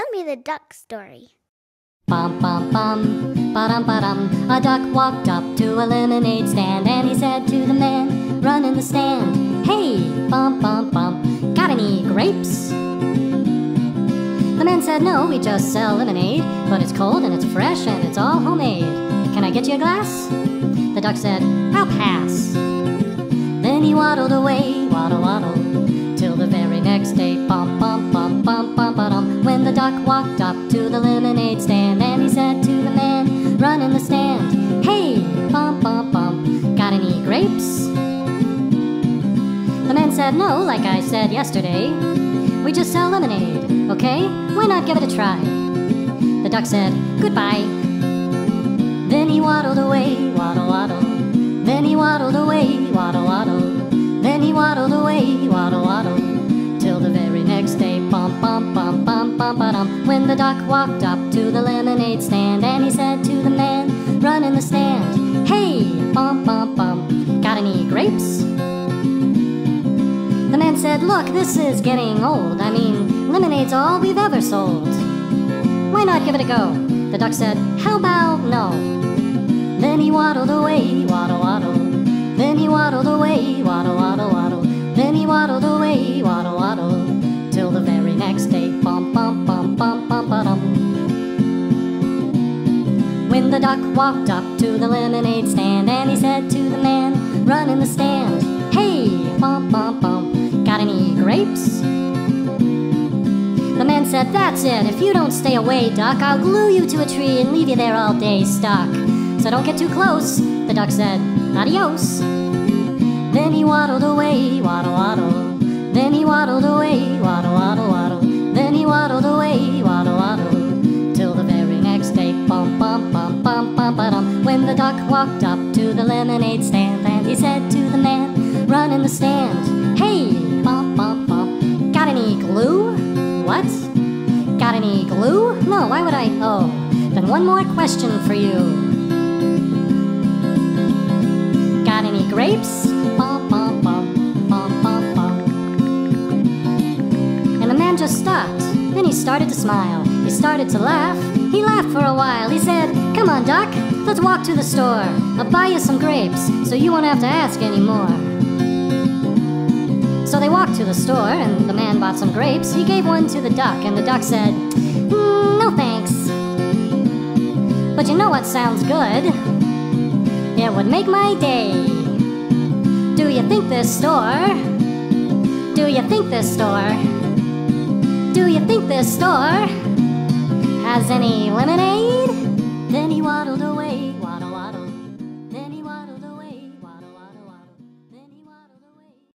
Tell me the duck story. Bum bum bum, ba-dum ba-dum. A duck walked up to a lemonade stand and he said to the man, run in the stand, Hey, bum bum bum, got any grapes? The man said, No, we just sell lemonade, but it's cold and it's fresh and it's all homemade. Can I get you a glass? The duck said, I'll pass. Then he waddled away, waddle waddle, till the very next day, bum bum duck walked up to the lemonade stand and he said to the man, Run in the stand, Hey, bum bum bum, got any grapes? The man said, No, like I said yesterday. We just sell lemonade, okay? Why not give it a try? The duck said, Goodbye. Then he waddled away, waddle waddle. Then he waddled away, waddle waddle. Then he waddled away, waddle waddle. When the duck walked up to the lemonade stand and he said to the man, Run in the stand, Hey, bum bum bum, got any grapes? The man said, Look, this is getting old. I mean, lemonade's all we've ever sold. Why not give it a go? The duck said, How about no? Then he waddled away, waddle waddle. Duck walked up to the lemonade stand and he said to the man, Run in the stand, Hey, bum bum bum, got any grapes? The man said, That's it. If you don't stay away, duck, I'll glue you to a tree and leave you there all day stuck. So don't get too close. The duck said, Adios. Then he waddled away, waddle waddle. Then he waddled away, waddle waddle the duck walked up to the lemonade stand and he said to the man, Run in the stand. Hey. Got any glue? What? Got any glue? No, why would I? Oh, then one more question for you. Got any grapes? And the man just stopped. Then he started to smile. He started to laugh. He laughed for a while. He said, Come on, Duck, let's walk to the store. I'll buy you some grapes so you won't have to ask anymore. So they walked to the store, and the man bought some grapes. He gave one to the duck, and the duck said, "Mm, No thanks. But you know what sounds good? It would make my day. Do you think this store? Do you think this store? Do you think this store has any lemonade? away while